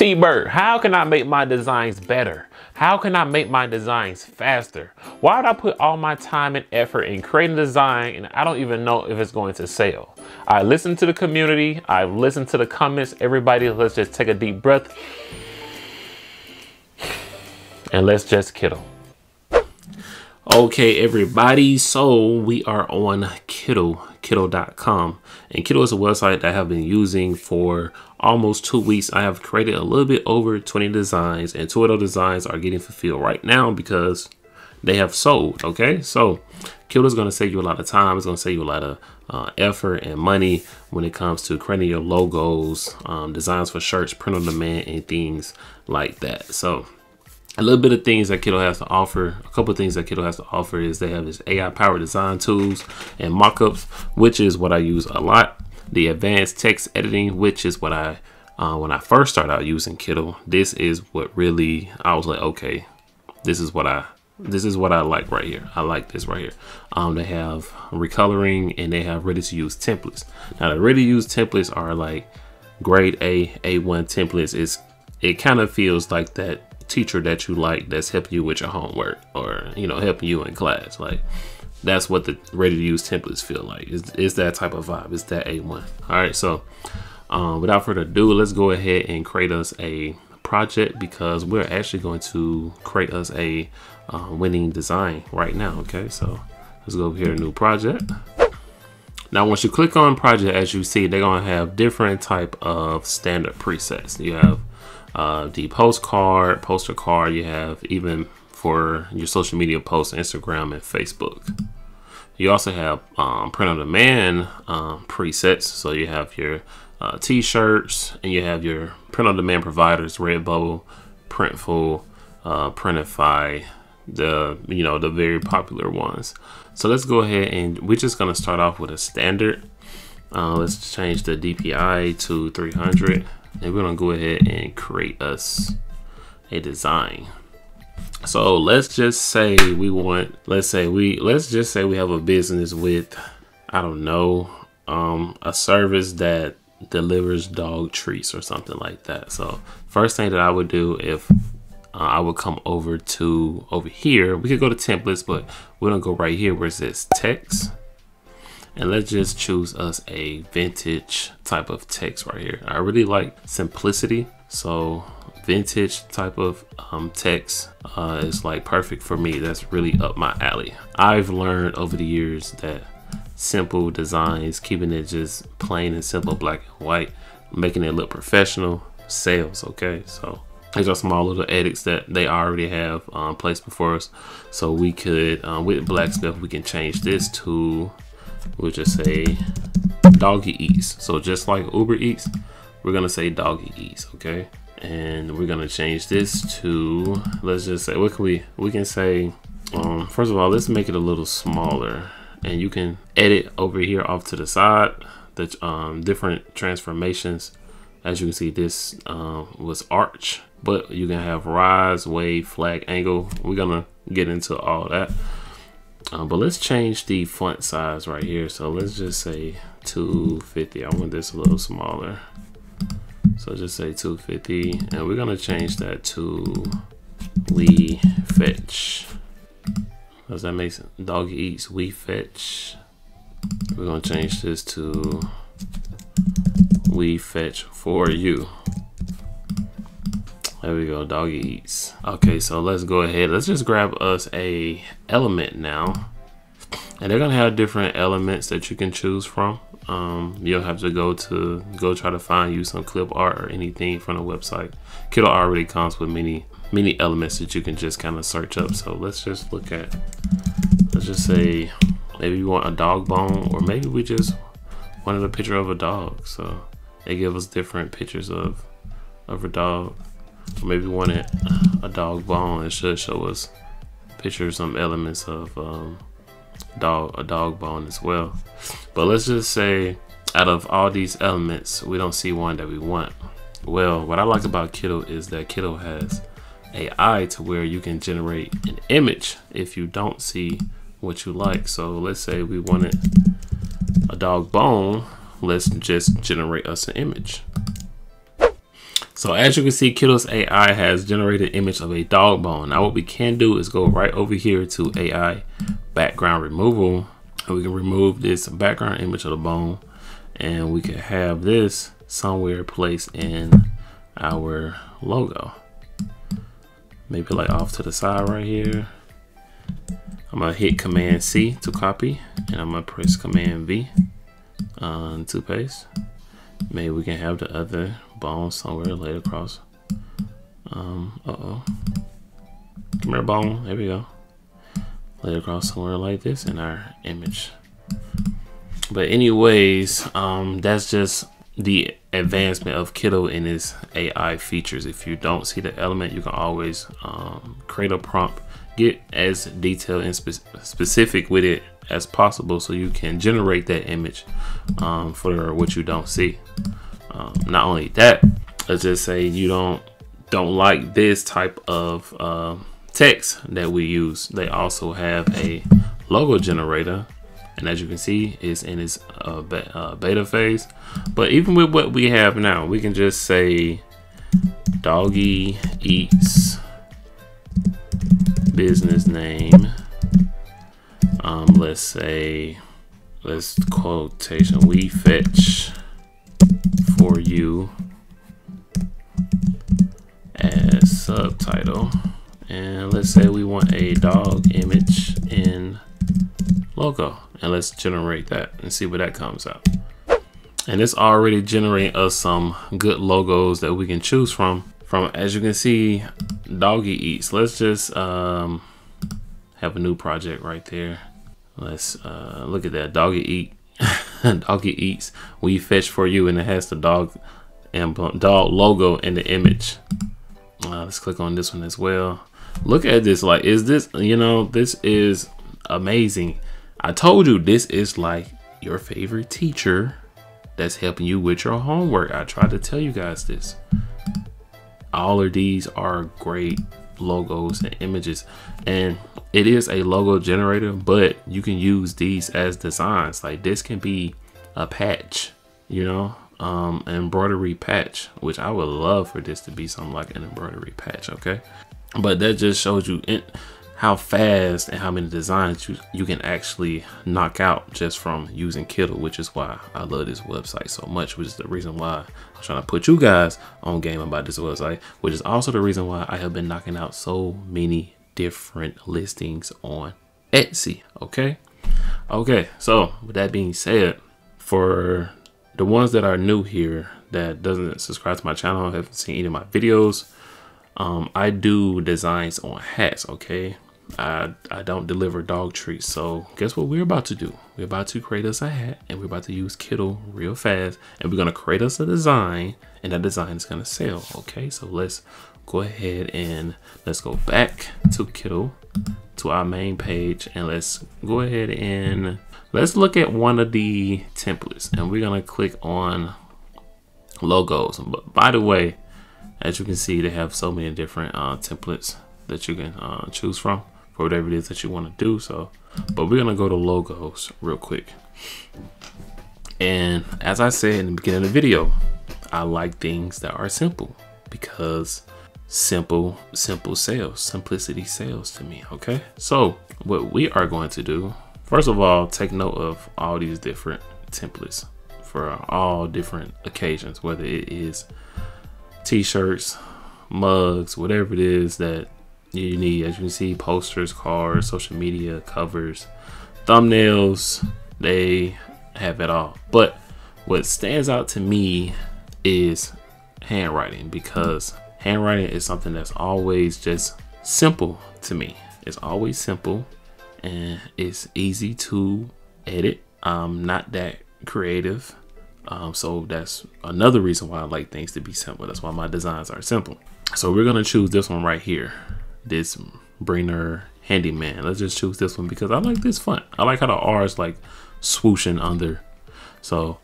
T-Burt, how can I make my designs better? How can I make my designs faster? Why would I put all my time and effort in creating a design and I don't even know if it's going to sell? I listened to the community. I listened to the comments. Everybody, let's just take a deep breath. And let's just kittl. Okay, everybody. So we are on Kittl, kittl.com. And Kittl is a website that I have been using for almost two weeks. I have created a little bit over 20 designs, and two of those designs are getting fulfilled right now because they have sold. Okay, so going to save you a lot of time. It's going to save you a lot of uh, effort and money when it comes to creating your logos, um, designs for shirts, print on demand, and things like that. So a little bit of things that Kittl has to offer. A couple of things that Kittl has to offer is they have this AI powered design tools and mockups, which is what I use a lot. The advanced text editing, which is what I, uh, when I first started out using Kittl, this is what really, I was like, okay, this is what I, this is what I like right here. I like this right here. Um, they have recoloring and they have ready to use templates. Now the ready to use templates are like grade A, A1 templates. It's, it kind of feels like that teacher that you like that's helping you with your homework or you know helping you in class like that's what the ready to use templates feel like. It's, it's that type of vibe. It's that a1 all right so um, without further ado let's go ahead and create us a project because we're actually going to create us a uh, winning design right now okay? So let's go over here new project. Now once you click on project as you see they're going to have different type of standard presets. You have uh, the postcard, poster card you have even for your social media posts, Instagram and Facebook. You also have um, print on demand um, presets. So you have your uh, t-shirts and you have your print on demand providers, Redbubble, Printful, uh, Printify, the you know the very popular ones. So let's go ahead and we're just gonna start off with a standard. Uh, let's change the DPI to 300 and we're gonna go ahead and create us a design so let's just say we want let's say we let's just say we have a business with i don't know um a service that delivers dog treats or something like that so first thing that i would do if uh, I would come over to over here. We could go to templates, but we're gonna go right here where it says text and let's just choose us a vintage type of text right here. I really like simplicity. So vintage type of um, text uh, is like perfect for me. That's really up my alley. I've learned over the years that simple designs, keeping it just plain and simple, black and white, making it look professional, sales, okay? So these are small little edits that they already have um, placed before us. So we could, um, with Blacksmith, we can change this to we'll just say doggy eats. So just like Uber Eats, we're gonna say doggy eats, okay? And we're gonna change this to, let's just say, what can we, we can say, um, first of all, let's make it a little smaller. And you can edit over here off to the side, the um, different transformations. As you can see, this um, was arch, but you can have rise, wave, flag, angle. We're gonna get into all that. Um, but let's change the font size right here. So let's just say 250. I want this a little smaller. So just say 250. And we're to change that to we fetch. Does that make sense? Doggy eats we fetch. We're to change this to we fetch for you. There we go, doggy eats. Okay, so let's go ahead. Let's just grab us a element now. And they're gonna have different elements that you can choose from. Um, you'll have to go to go try to find you some clip art or anything from the website. Kittl already comes with many many elements that you can just kind of search up. So let's just look at let's just say maybe you want a dog bone or maybe we just wanted a picture of a dog. So they give us different pictures of of a dog maybe wanted a dog bone, it should show us picture some elements of um, dog a dog bone as well. But let's just say out of all these elements, we don't see one that we want. Well, what I like about Kittl is that Kittl has AI to where you can generate an image if you don't see what you like. So let's say we wanted a dog bone, let's just generate us an image. So as you can see, Kittl's AI has generated image of a dog bone. Now what we can do is go right over here to AI background removal. We can remove this background image of the bone and we can have this somewhere placed in our logo. Maybe like off to the side right here. I'm gonna hit Command C to copy and I'm gonna press Command V uh, to paste. Maybe we can have the other bone somewhere laid across. Um, uh-oh. Come here, bone. There we go. Laid across somewhere like this in our image. But anyways, um, that's just the advancement of Kittl in its AI features. If you don't see the element, you can always um, create a prompt, get as detailed and spe specific with it as possible so you can generate that image um, for what you don't see. Um, not only that, let's just say you don't don't like this type of uh, text that we use. They also have a logo generator and as you can see it's in its uh, uh, beta phase. But even with what we have now we can just say doggy eats business name. Um, let's say let's quotation we fetch for you as subtitle and let's say we want a dog image in logo and let's generate that and see what that comes out. And it's already generating us some good logos that we can choose from. From as you can see doggy eats. Let's just um, have a new project right there. Let's uh, look at that. Doggy eat. Doggy eats. We fetch for you and it has the dog and dog logo in the image. Uh, let's click on this one as well look at this like is this you know this is amazing I told you this is like your favorite teacher that's helping you with your homework. I tried to tell you guys this. All of these are great logos and images and it is a logo generator but you can use these as designs like this can be a patch you know um embroidery patch which i would love for this to be something like an embroidery patch okay but that just shows you in how fast and how many designs you, you can actually knock out just from using Kittl, which is why I love this website so much, which is the reason why I'm trying to put you guys on game about this website, which is also the reason why I have been knocking out so many different listings on Etsy, okay? Okay, so with that being said, for the ones that are new here that doesn't subscribe to my channel, haven't seen any of my videos, um, I do designs on hats, okay? I, I don't deliver dog treats. So guess what we're about to do? We're about to create us a hat and we're about to use Kittl real fast and we're to create us a design and that design is to sell. Okay, so let's go ahead and let's go back to Kittl to our main page and let's go ahead and let's look at one of the templates and we're to click on logos. But by the way, as you can see, they have so many different uh, templates that you can uh, choose from for whatever it is that you want to do. So, but we're gonna go to logos real quick. And as I said in the beginning of the video, I like things that are simple because simple, simple sales, simplicity sales to me. Okay. So what we are going to do, first of all, take note of all these different templates for all different occasions, whether it is t-shirts, mugs, whatever it is that you need, as you can see, posters, cards, social media, covers, thumbnails. They have it all. But what stands out to me is handwriting because handwriting is something that's always just simple to me. It's always simple and it's easy to edit. I'm not that creative. Um, so that's another reason why I like things to be simple. That's why my designs are simple. So we're gonna choose this one right here this Bringer Handyman. Let's just choose this one because I like this font. I like how the R is like swooshing under. So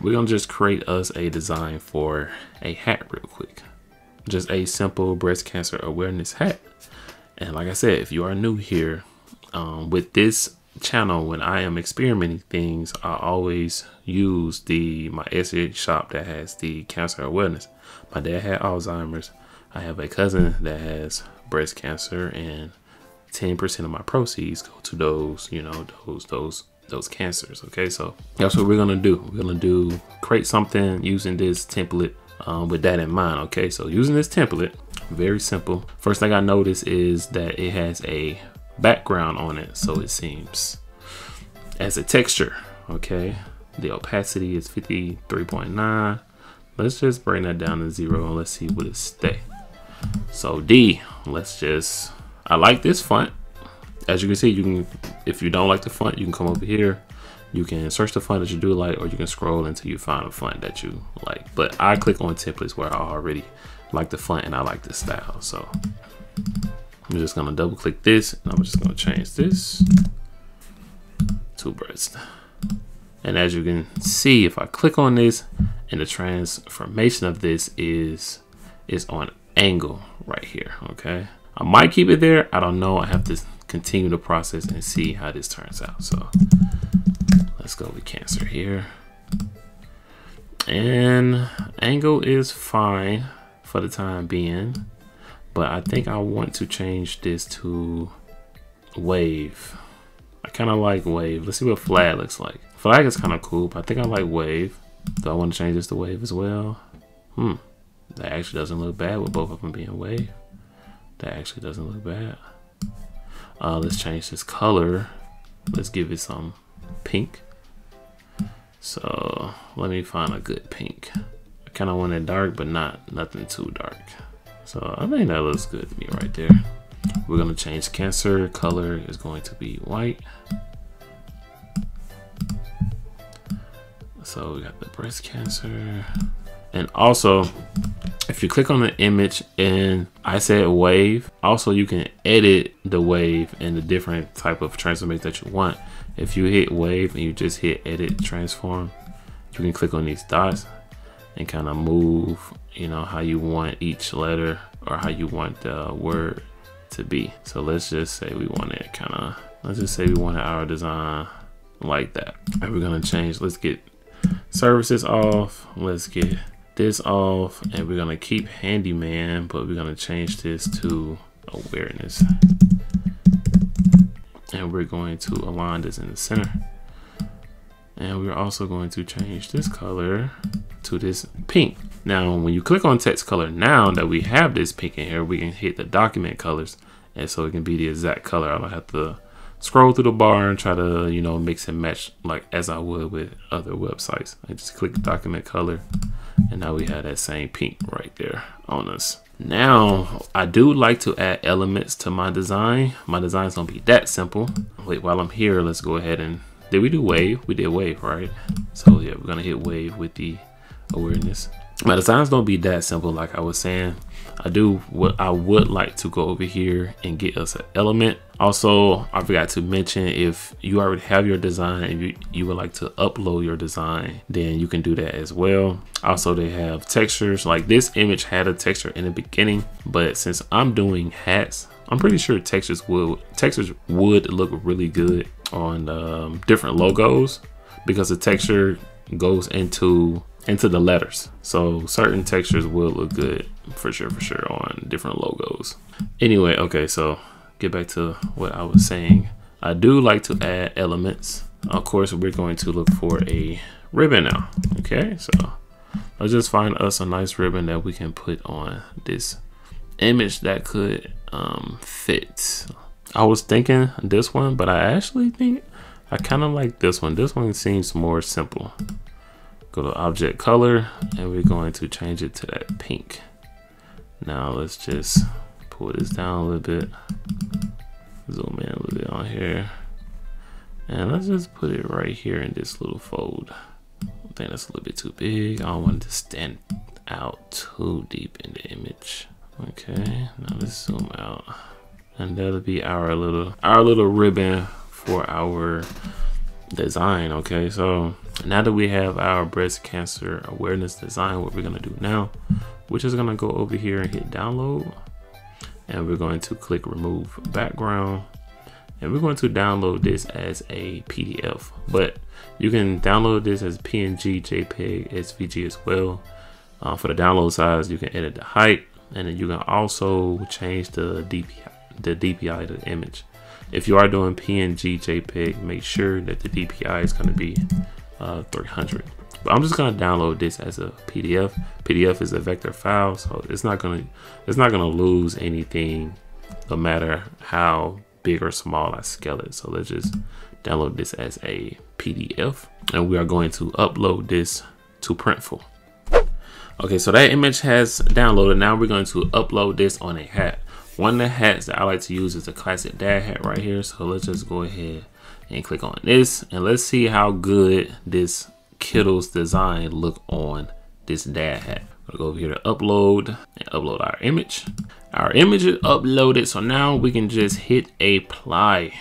we're gonna just create us a design for a hat real quick. Just a simple breast cancer awareness hat. And like I said, if you are new here, um, with this channel, when I am experimenting things, I always use the my Etsy shop that has the cancer awareness. My dad had Alzheimer's. I have a cousin that has breast cancer, and 10% of my proceeds go to those, you know, those those those cancers. Okay, so that's what we're gonna do. We're gonna do create something using this template um, with that in mind. Okay, so using this template, very simple. First thing I notice is that it has a background on it, so it seems as a texture. Okay, the opacity is 53.9. Let's just bring that down to zero and let's see what it stay. So D, let's just, I like this font. As you can see, you can, if you don't like the font, you can come over here. You can search the font that you do like, or you can scroll until you find a font that you like. But I click on templates where I already like the font and I like the style. So I'm just gonna double click this. And I'm just gonna change this to breast. And as you can see, if I click on this and the transformation of this is, is on angle right here, okay? I might keep it there. I don't know. I have to continue the process and see how this turns out. So let's go with cancer here. And angle is fine for the time being, but I think I want to change this to wave. I kind of like wave. Let's see what flag looks like. Flag is kind of cool, but I think I like wave. Do I want to change this to wave as well? Hmm. That actually doesn't look bad with both of them being wave. That actually doesn't look bad. Uh, let's change this color. Let's give it some pink. So let me find a good pink. I kind of want it dark, but not nothing too dark. So I think that looks good to me right there. We're gonna change cancer. Color is going to be white. So we got the breast cancer. And also, if you click on the image and I said wave, also you can edit the wave and the different type of transformation that you want. If you hit wave and you just hit edit transform, you can click on these dots and kind of move, you know, how you want each letter or how you want the word to be. So let's just say we want it kind of, let's just say we want our design like that. And we're gonna change, let's get services off. Let's get this off and we're gonna keep handyman, but we're gonna change this to awareness. And we're going to align this in the center. And we're also going to change this color to this pink. Now, when you click on text color now that we have this pink in here, we can hit the document colors. And so it can be the exact color. I don't have to scroll through the bar and try to, you know, mix and match like as I would with other websites. I just click document color and now we have that same pink right there on us. Now, I do like to add elements to my design. My design's gonna be that simple. Wait, while I'm here, let's go ahead and, did we do wave? We did wave, right? So yeah, we're gonna hit wave with the awareness. My designs don't be that simple, like I was saying. I do what I would like to go over here and get us an element. Also, I forgot to mention if you already have your design and you, you would like to upload your design, then you can do that as well. Also, they have textures like this image had a texture in the beginning, but since I'm doing hats, I'm pretty sure textures would textures would look really good on um, different logos because the texture goes into into the letters. So certain textures will look good for sure, for sure on different logos. Anyway, okay, so get back to what I was saying. I do like to add elements. Of course, we're going to look for a ribbon now. Okay, so let's just find us a nice ribbon that we can put on this image that could um, fit. I was thinking this one, but I actually think I kind of like this one. This one seems more simple. Go to object color and we're going to change it to that pink. Now let's just pull this down a little bit. Zoom in a little bit on here. And let's just put it right here in this little fold. I think that's a little bit too big. I don't want it to stand out too deep in the image. Okay, now let's zoom out. And that'll be our little our little ribbon for our design. Okay, so now that we have our breast cancer awareness design, what we're gonna do now, we're just gonna go over here and hit download. And we're going to click remove background. and we're going to download this as a PDF. But you can download this as PNG, JPEG, SVG as well. Uh, for the download size, you can edit the height, and then you can also change the DPI, the DPI to the image. If you are doing PNG, JPEG, make sure that the DPI is going to be uh, 300. But I'm just going to download this as a PDF. PDF is a vector file, so it's not going to it's not going to lose anything, no matter how big or small I scale it. So let's just download this as a PDF and we are going to upload this to Printful. Okay, so that image has downloaded. Now we're going to upload this on a hat. One of the hats that I like to use is the classic dad hat right here. So let's just go ahead and click on this and let's see how good this Kittl's design look on this dad hat. We'll go over here to upload and upload our image. Our image is uploaded, so now we can just hit apply.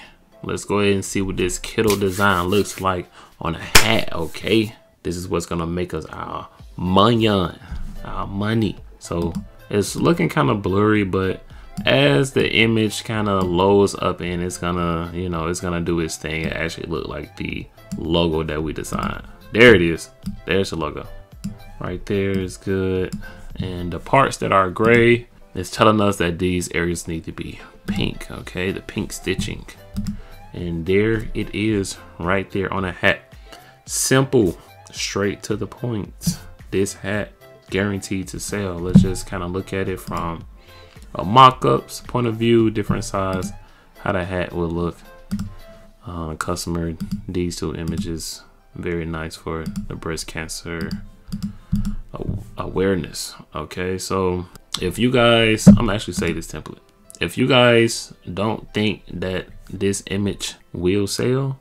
Let's go ahead and see what this Kittl design looks like on a hat, okay? This is what's gonna make us our money, our money. So it's looking kind of blurry, but as the image kind of loads up and it's gonna, you know, it's gonna do its thing. It actually look like the logo that we designed. There it is. There's the logo. Right there is good. And the parts that are gray, it's telling us that these areas need to be pink, okay? The pink stitching. And there it is right there on a hat. Simple, straight to the point. This hat guaranteed to sell. Let's just kind of look at it from a mock-ups point of view, different size, how the hat will look. Uh, customer, these two images, very nice for the breast cancer awareness. Okay, so if you guys, I'm actually say this template. If you guys don't think that this image will sell,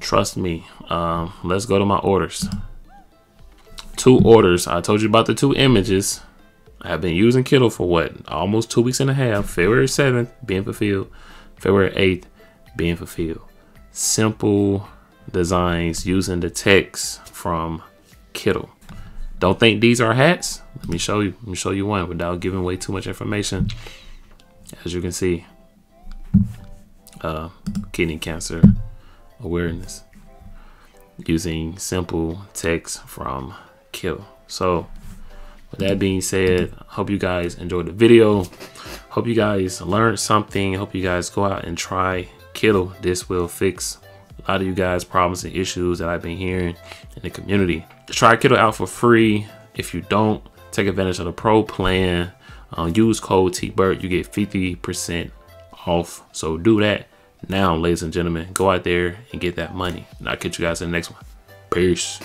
trust me. Um, let's go to my orders. Two orders. I told you about the two images. I have been using Kittl for what? Almost two weeks and a half. February 7th being fulfilled. February 8th being fulfilled. Simple designs using the text from Kittl. Don't think these are hats. Let me show you. Let me show you one without giving away too much information. As you can see, uh, kidney cancer awareness using simple text from Kittl. So with that being said, hope you guys enjoyed the video. Hope you guys learned something. Hope you guys go out and try Kill. This will fix a lot of you guys problems and issues that I've been hearing in the community. Try Kittl out for free. If you don't, take advantage of the pro plan. Um, use code TBURT. You get 50% off. So do that now, ladies and gentlemen. Go out there and get that money. And I'll catch you guys in the next one. Peace.